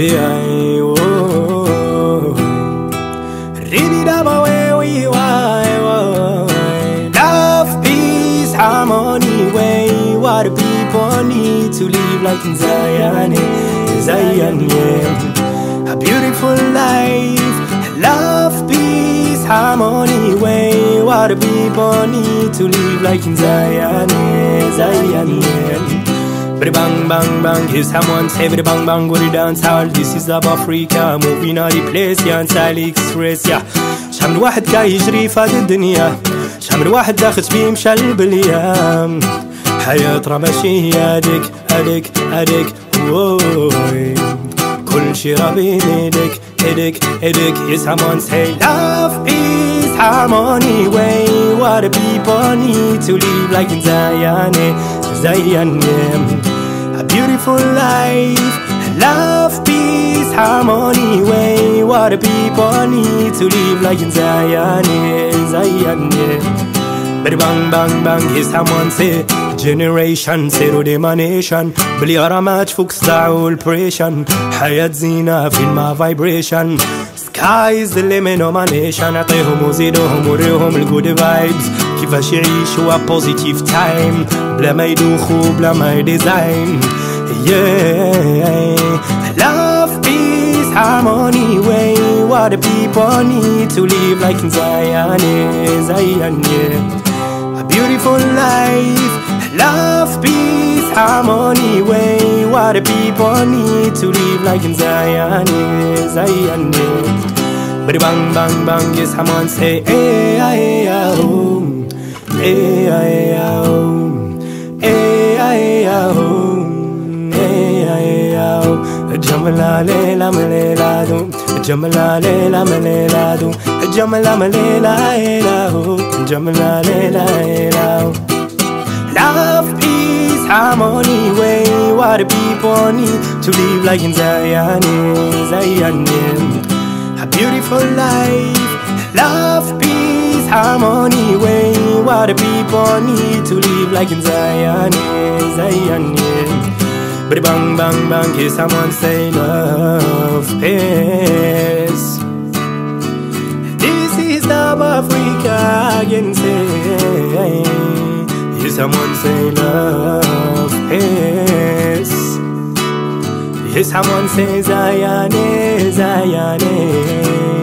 Oh. Why. Love, peace, harmony, way. What people need to live like in Zion, eh, Zion, yeah. A beautiful life, love, peace, harmony, way. What people need to live like in Zion, eh, Zion, yeah. Bidi bang bang bang, hear someone say bidi bang bang, go dance hall. This is love Africa, moving on the place, yeah, نسالي اكسبريس يا شحال من واحد كا يجري في هاد الدنيا شحال واحد داخل بيه مشى للبلية حياة راه ماشي هي هاديك هاديك هاديك ووي كل شي راه بين ايديك ايديك ايديك Hear someone say love, peace, harmony, way What the people need to live like in eh, Zion, yeah beautiful life, love, peace, harmony, way What the people need to live like in Zion, eh, Zion, yeah. Bidi bang bang bang, hear someone say Generation zero demonation بلي راه ما تفوق صداع والبريشن حياة زينة في الما فايبريشن سكايز اللي منهم نيشن اعطيهم وزيدوهم وريهم الجود فايبز كيفاش يعيشوا بوزيتيف تايم بلا ما يدوخوا بلا ما يديزاين yeah. Love peace harmony way. What the people need to live like in Zion Zion yeah. A beautiful life. Love peace harmony way. What the people need to live like in Zion Zion yeah. Bidi bang bang bang yes someone say hey hey oh. Hey hey oh. Hey hey oh Do do ho ho Love peace, harmony way What people need to live like in Zion Zion A beautiful life Love, peace, harmony way What people need to live like in Zion Zion yeah. Bidi bang bang bang, hear someone say love, peace. This is love Africa, again say. Hear someone say love, peace. Hear someone say Zion, eh, Zion, eh.